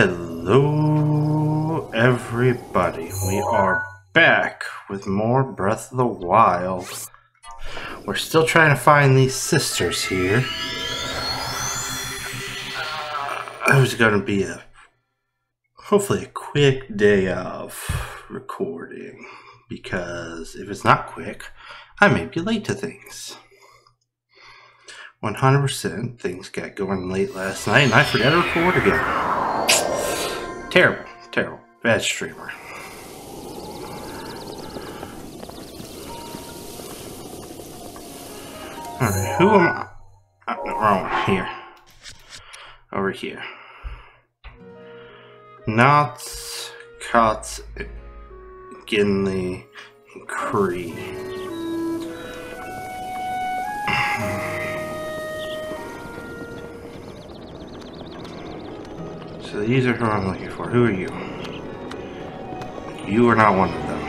Hello, everybody. We are back with more Breath of the Wild. We're still trying to find these sisters here. It was going to be a hopefully a quick day of recording because if it's not quick, I may be late to things. 100% things got going late last night and I forgot to record again. Terrible, terrible, bad streamer. Alright, who am I? Oh, no, wrong. Here. Over here. Notts, Kotts, Genli Cree. These are who I'm looking for. Who are you? You are not one of them.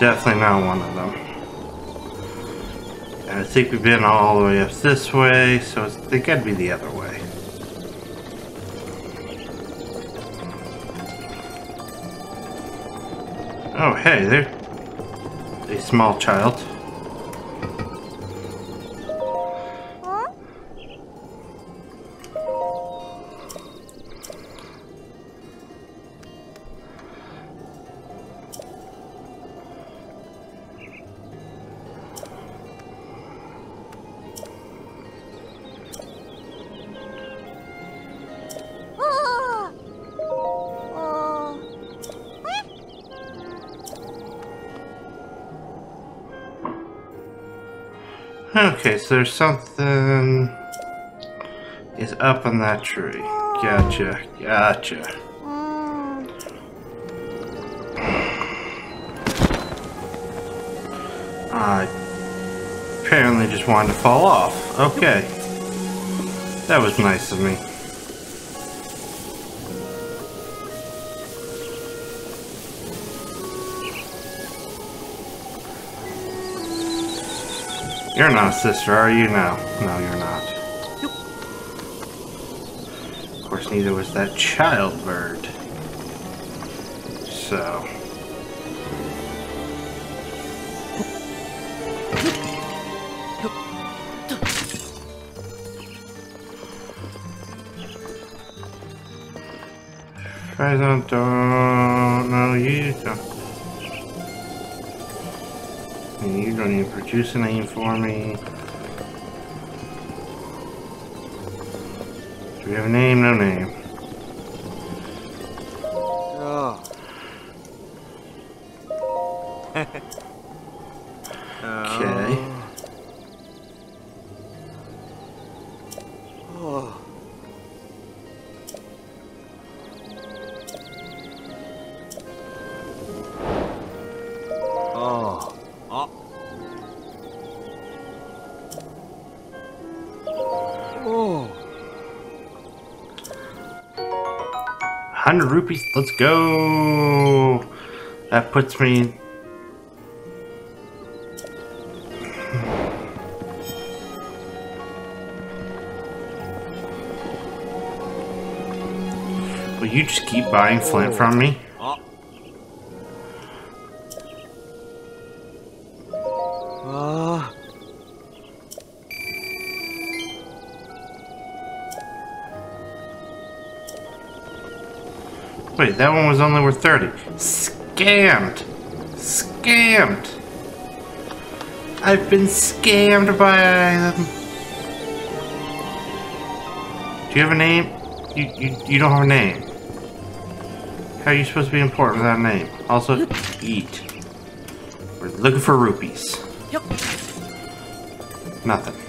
Definitely not one of them. And I think we've been all the way up this way, so it's, they gotta be the other way. Oh, hey, there's a small child. Okay, so there's something is up on that tree. Gotcha, gotcha. I apparently just wanted to fall off. Okay. That was nice of me. You're not a sister, are you? No. No, you're not. Of course, neither was that child bird. So... I don't, don't know you don't. You don't even produce a name for me. Do we have a name? No name. Oh. Oh. 100 rupees, let's go! That puts me... Will you just keep buying flint from me? That one was only worth 30. Scammed. Scammed. I've been scammed by them. Do you have a name? You, you, you don't have a name. How are you supposed to be important without a name? Also, eat. We're looking for rupees. Nothing.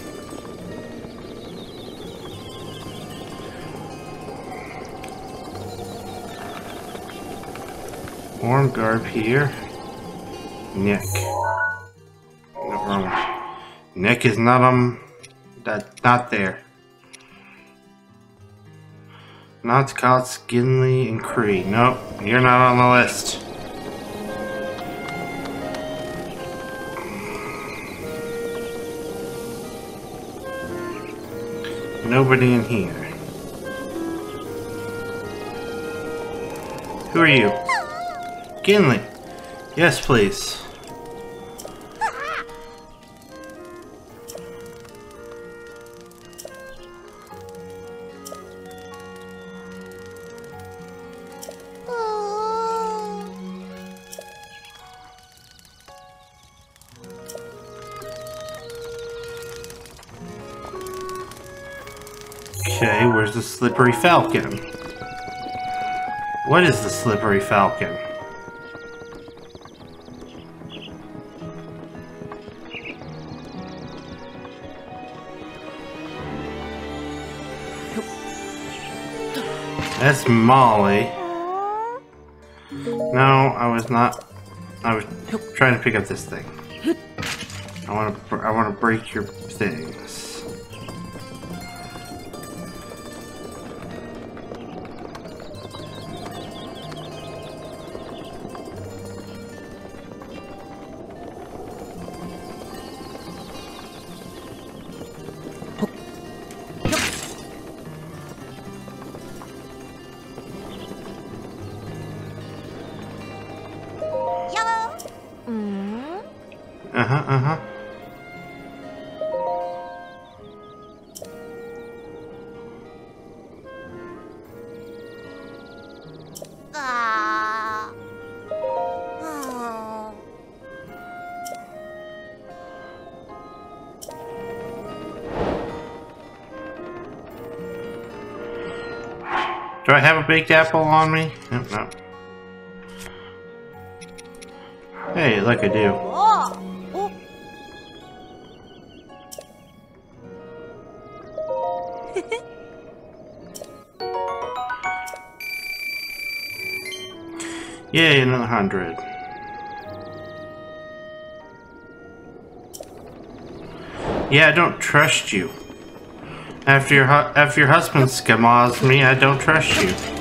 Warm garb here. Neck. No. Neck is not um that not there. Not Scott, Skinley, and Cree. Nope, you're not on the list. Nobody in here. Who are you? Genli. Yes, please. Okay, where's the slippery falcon? What is the slippery falcon? That's Molly. No, I was not. I was trying to pick up this thing. I want to. I want to break your things. Do I have a baked apple on me? No. no. Hey, look, I do. Yay, another hundred. Yeah, I don't trust you. After your after your husband schemaz me, I don't trust you.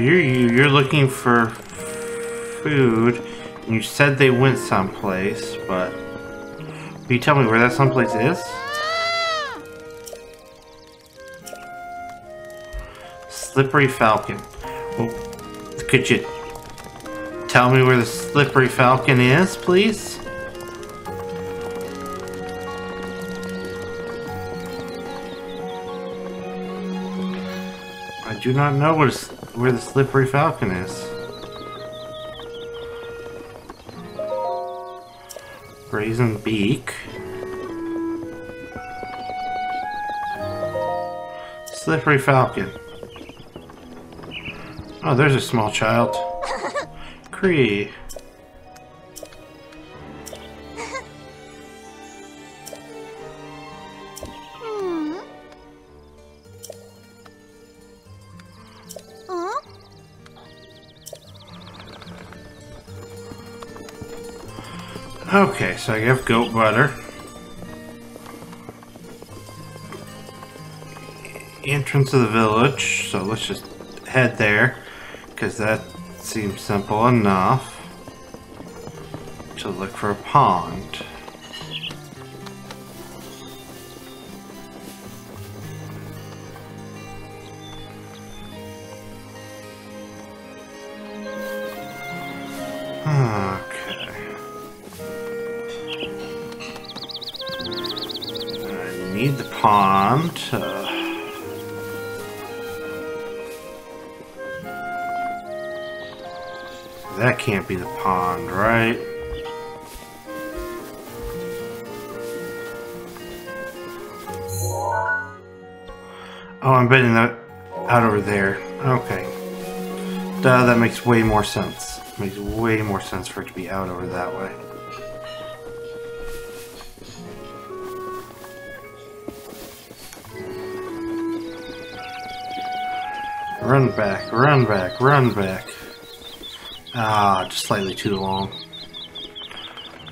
You're you- you're looking for food, and you said they went someplace, but can you tell me where that someplace is? Slippery Falcon. Well, could you tell me where the Slippery Falcon is, please? I do not know where, s- where the Slippery Falcon is. Brazen Beak. Slippery Falcon. Oh, there's a small child. Cree. Okay, so I have goat butter. Entrance of the village, so let's just head there, because that seems simple enough to look for a pond. Can't be the pond, right? Oh, I'm betting that out over there. Okay. Duh, that makes way more sense. Makes way more sense for it to be out over that way. Run back, run back, run back. Ah, just slightly too long.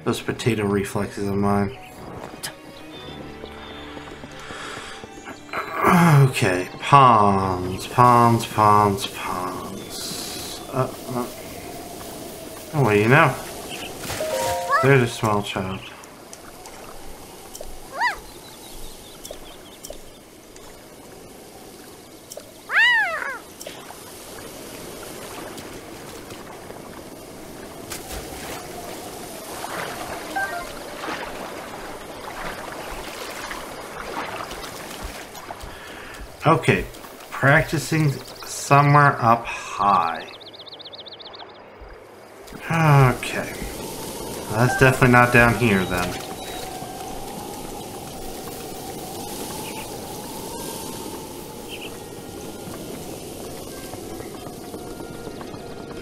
Those potato reflexes of mine. Okay, ponds, ponds, ponds, ponds. Uh, uh. Oh, what do you know? There's a small child. Okay, practicing somewhere up high. Okay. That's definitely not down here then.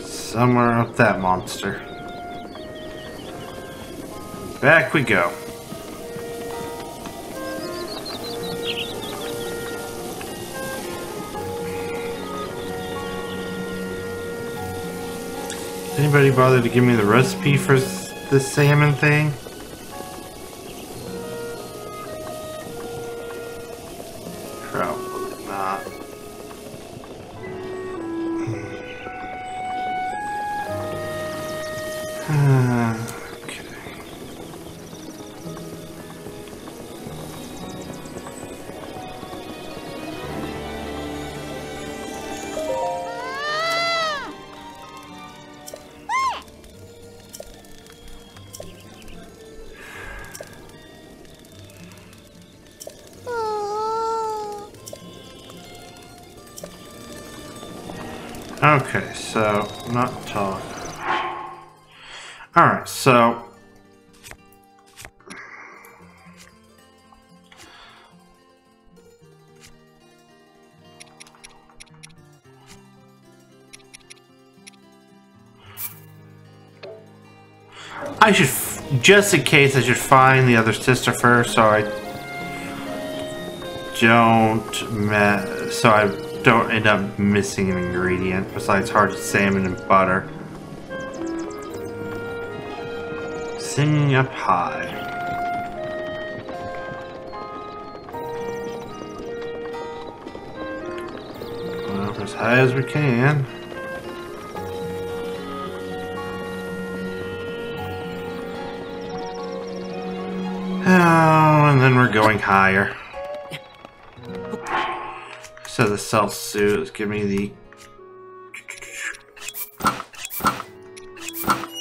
Somewhere up that monster. Back we go. Anybody bother to give me the recipe for the salmon thing? Probably not. Hmm. Okay, so not talk. All right, so I should, just in case, I should find the other sister first, so I don't so I don't end up missing an ingredient besides hard salmon and butter. Singing up high. Well, as high as we can. Oh, and then we're going higher. So the self suit, give me the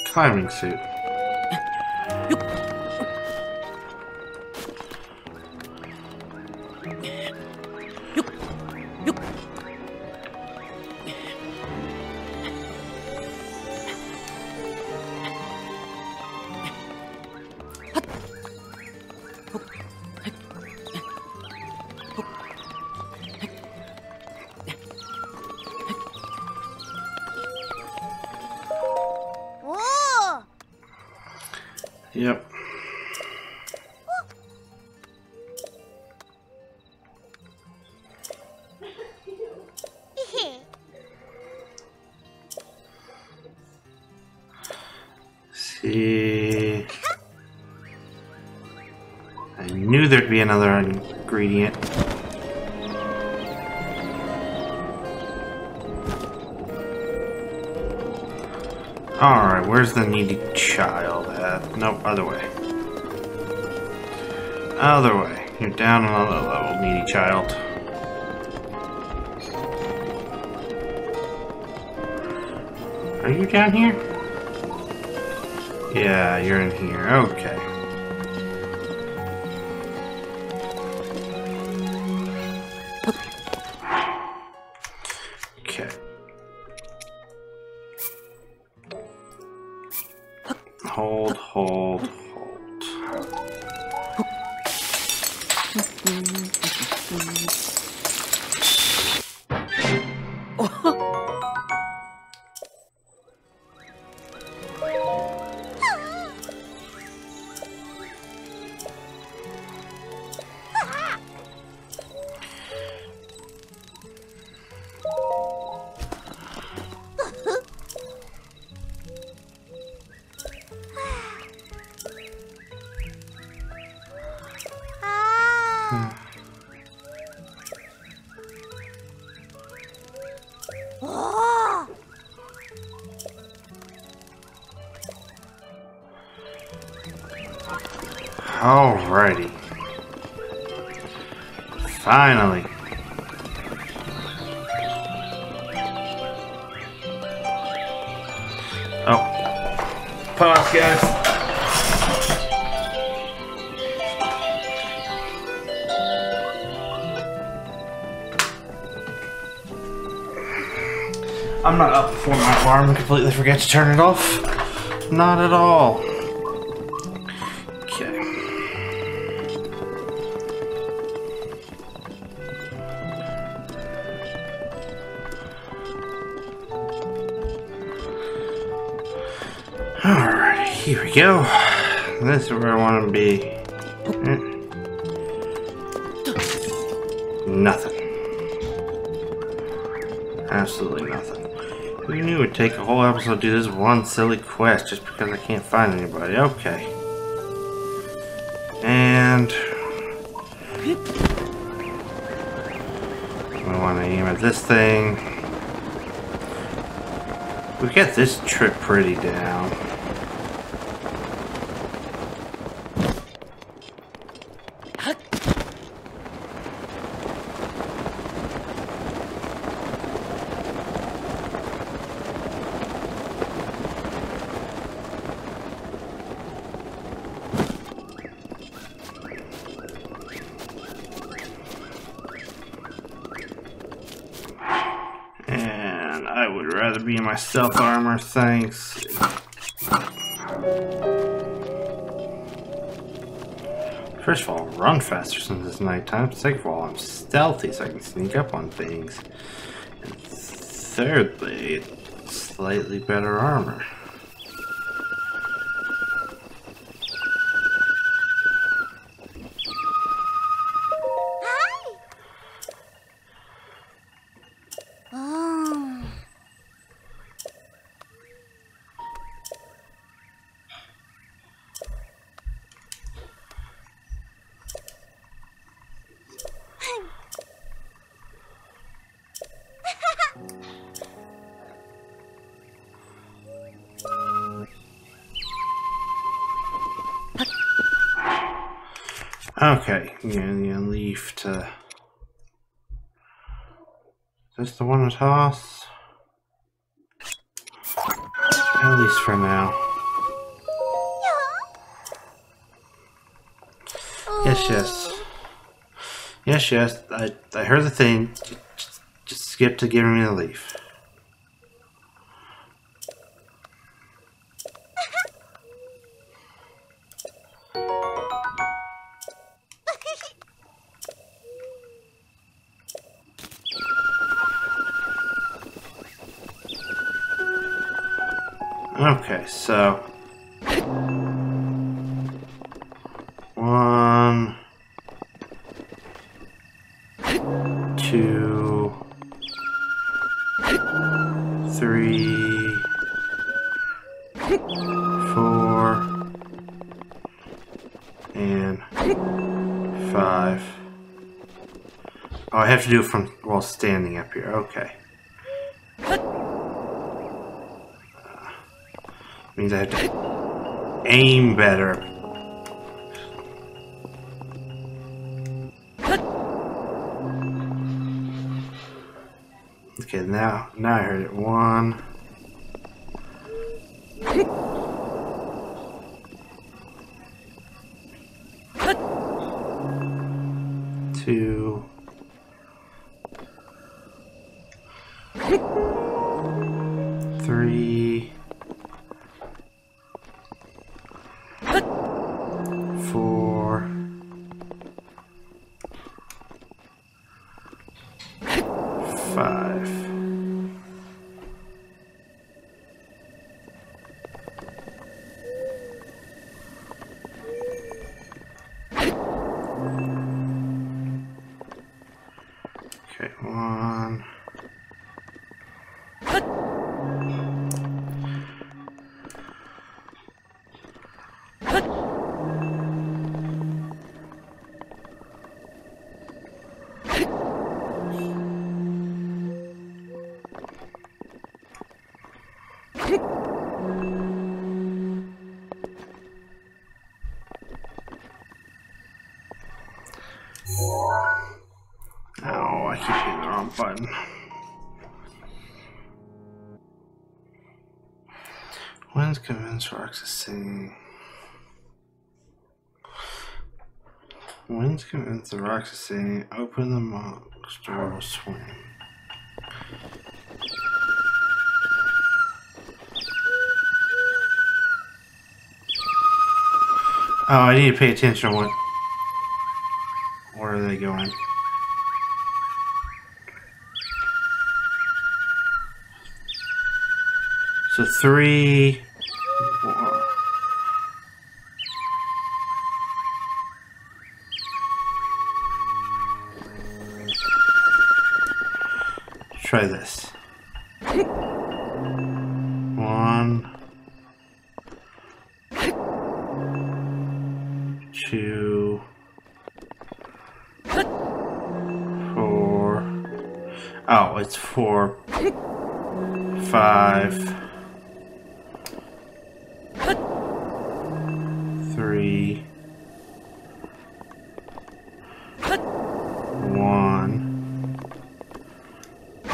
climbing suit. Another ingredient. Alright, where's the needy child at? Nope, other way. Other way. You're down another level, needy child. Are you down here? Yeah, you're in here. Okay. Oh. Alrighty. Finally. Oh. Pause, guys. I'm not up before my alarm and completely forget to turn it off. Not at all. Okay. Alright, here we go. This is where I want to be. Eh. Nothing. Absolutely nothing. Who knew it would take a whole episode to do this one silly quest just because I can't find anybody? Okay. And We want to aim at this thing. We got this trip pretty down. And I would rather stealth armor, thanks. First of all, run faster since it's nighttime. Second of all, I'm stealthy so I can sneak up on things. And thirdly, slightly better armor. Is this the one to toss? At least for now. Yes, yes. Yes, yes. I, I heard the thing. Just, just skip to giving me the leaf. Oh, I have to do it from while standing up here. Okay. Uh, means I have to aim better. Okay, now now I heard it. One. Convince Roxas saying? When's convince the saying open the monk's door will swing? Oh, I need to pay attention to what. Where are they going? So three.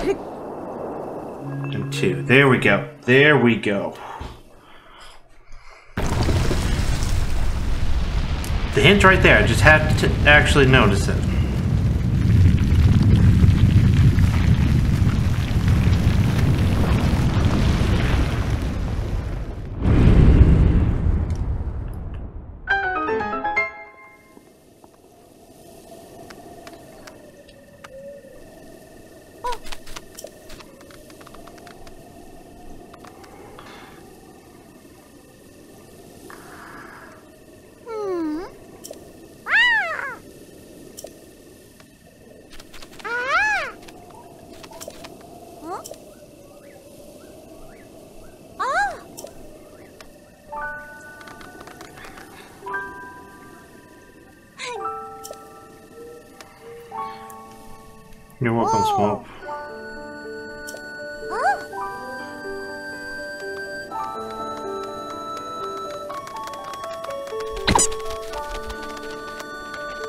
And two. There we go. There we go. The hint's right there. I just have to actually notice it. You're welcome, Swamp.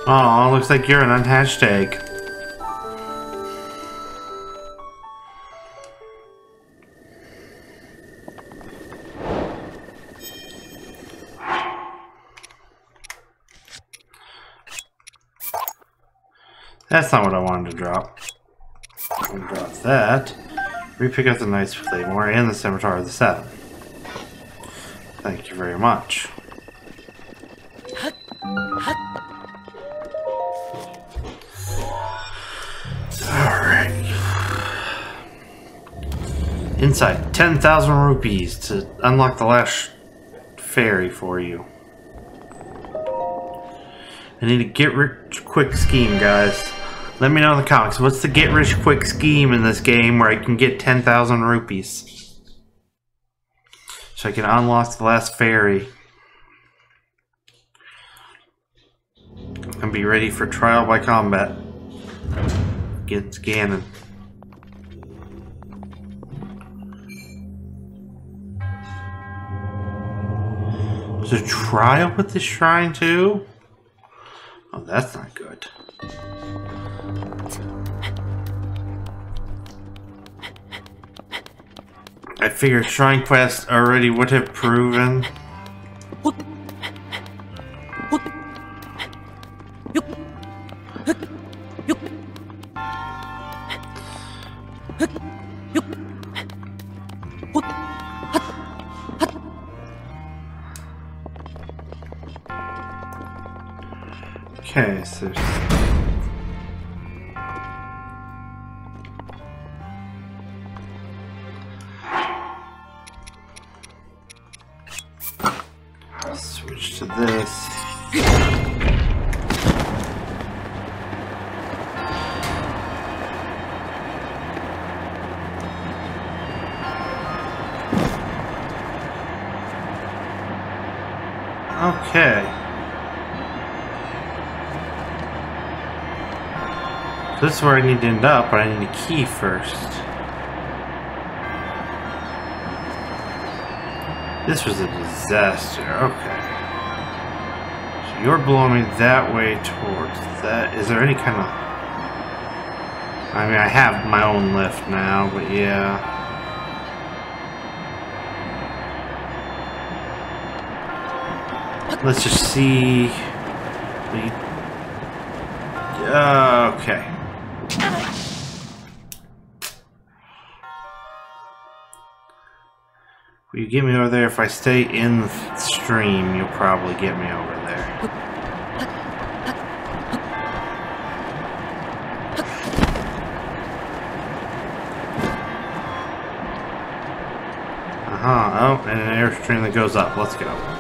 Oh, looks like you're an unhatched egg. That's not what I wanted to drop. That. Repick up the Knight's Claymore and the Scimitar of the Seven. Thank you very much. Alright. Inside, 10,000 rupees to unlock the last fairy for you. I need a get rich quick scheme, guys. Let me know in the comments. What's the get rich quick scheme in this game where I can get 10,000 rupees? So I can unlock the last fairy. And be ready for trial by combat. Against Ganon. There's a trial with this shrine too? Oh, that's not good. I figure Shrine Quest already would have proven. Okay, so This is where I need to end up, but I need a key first. This was a disaster. Okay. So you're blowing me that way towards that. Is there any kind of... I mean, I have my own lift now, but yeah. Let's just see. Uh, okay. Will you get me over there? If I stay in the stream, you'll probably get me over there. Uh-huh. Oh, and an airstream that goes up. Let's go.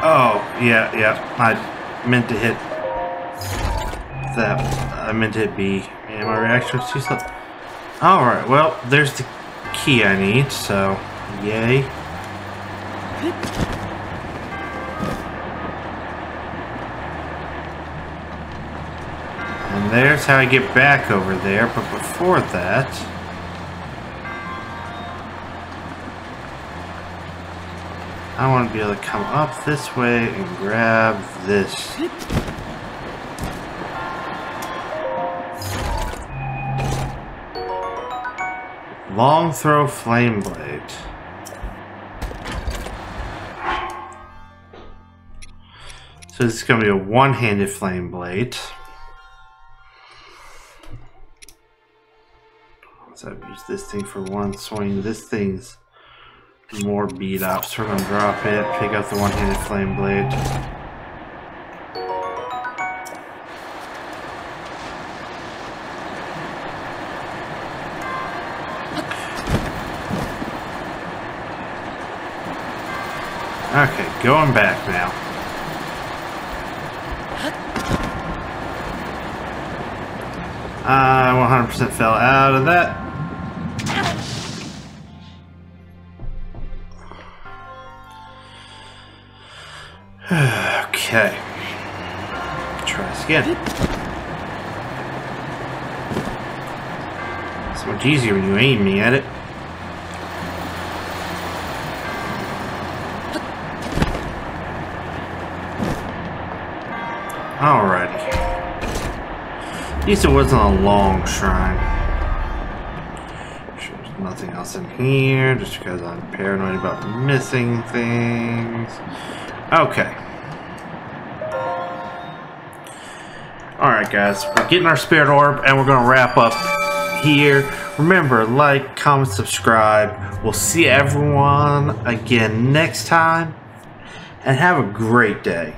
Oh, yeah, yeah. I meant to hit that. I meant to hit B. And my reaction was too slow. Alright, well, there's the key I need, so yay. And there's how I get back over there, but before that... I want to be able to come up this way and grab this. Long throw flame blade. So this is going to be a one-handed flame blade. So I've used this thing for one swing. This thing's more beat up, so we're gonna drop it, pick up the one-handed flame blade. Okay, going back now. I 100% fell out of that. Okay. Try this again. It's much easier when you aim me at it. Alrighty. At least it wasn't a long shrine. There's nothing else in here, just because I'm paranoid about missing things. Okay. Guys, we're getting our spirit orb and we're going to wrap up here. Remember, like, comment, subscribe. We'll see everyone again next time. And have a great day.